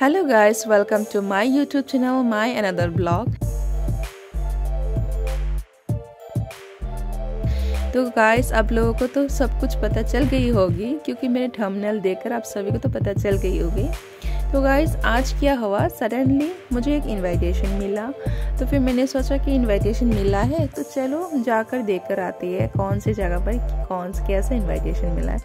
Hello guys welcome to my YouTube channel my another blog तो guys आप लोगों को तो सब कुछ पता चल गई होगी, क्योंकि मेरे थंबनेल देखकर आप सभी को तो पता चल गई होगी। तो गाइस आज क्या हुआ सडनली मुझे एक इनविटेशन मिला। तो फिर मैंने सोचा कि इनविटेशन मिला है तो चलो जाकर देख कर आती है कौन सी जगह पर कौन से कैसा इनविटेशन मिला है।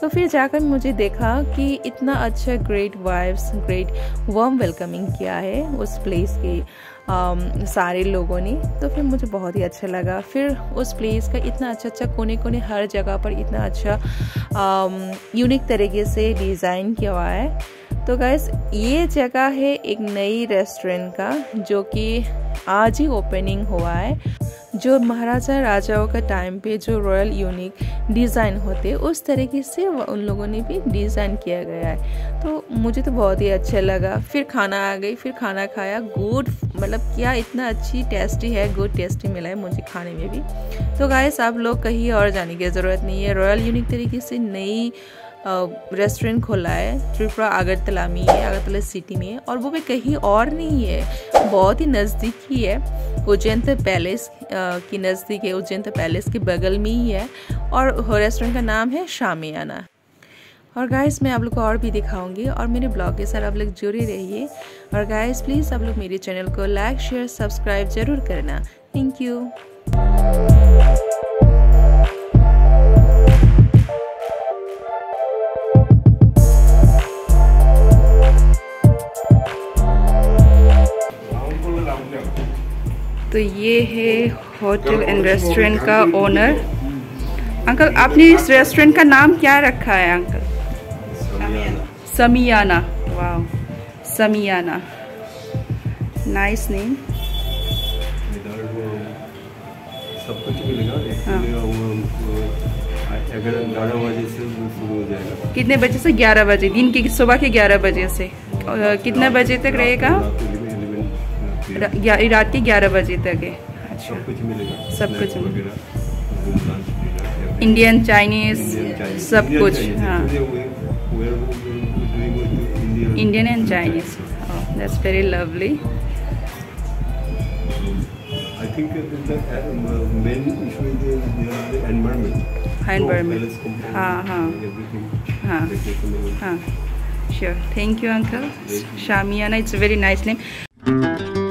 तो फिर जाकर मुझे देखा कि इतना अच्छा great vibes great warm welcoming किया है उस प्लेस के um, सारे लोगों ने। तो फिर मुझे बहुत ही अच्छा लगा। फिर उस प्लेस का इतना अच्छा अच्छा कोने कोने हर जगह पर इतना अच्छा यूनिक um, तरीके से डिज़ाइन किया हुआ है। तो गैस ये जगह है एक नई रेस्टोरेंट का, जो कि आज ही ओपनिंग हुआ है, जो महाराजा राजाओं का टाइम पे जो रॉयल यूनिक डिज़ाइन होते, उस तरीके से उन लोगों ने भी डिज़ाइन किया गया है। तो मुझे तो बहुत ही अच्छा लगा। फिर खाना आ गई, फिर खाना खाया। गुड मतलब क्या इतना अच्छी टेस्टी है गुड टेस्टी मिला है मुझे खाने में भी। तो गाइस आप लोग कहीं और जाने की ज़रूरत नहीं है। रॉयल यूनिक तरीके से नई रेस्टोरेंट खोला है, त्रिपुरा अगरतला में है अगरतला सिटी में, और वो भी कहीं और नहीं है, बहुत ही नज़दीक ही है, उज्जैन पैलेस की नज़दीक है, उज्जैन पैलेस के बगल में ही है, और रेस्टोरेंट का नाम है शामियाना। और गाइस मैं आप लोग को और भी दिखाऊँगी, और मेरे ब्लॉग के साथ आप लोग जुड़े रहिए, और गाइस प्लीज़ आप लोग मेरे चैनल को लाइक शेयर सब्सक्राइब ज़रूर करना। थैंक यू तो ये है होटल एंड रेस्टोरेंट का ओनर अंकल आपने इस रेस्टोरेंट का नाम क्या रखा है अंकल समियाना। वाह समियाना। नाइस नेम सब कुछ मिलेगा कितने बजे से ग्यारह बजे? दिन के सुबह के ग्यारह बजे से। कितने बजे तक रहेगा? रात के ग्यारह बजे तक है अच्छा सब कुछ मिलेगा सब कुछ इंडियन चाइनीज़ सब कुछ हाँ Indian and Chinese that's very lovely I think the main issue is the, the environment. Environment. हाँ हाँ हाँ हाँ sure thank you uncle shamiana it's a very nice name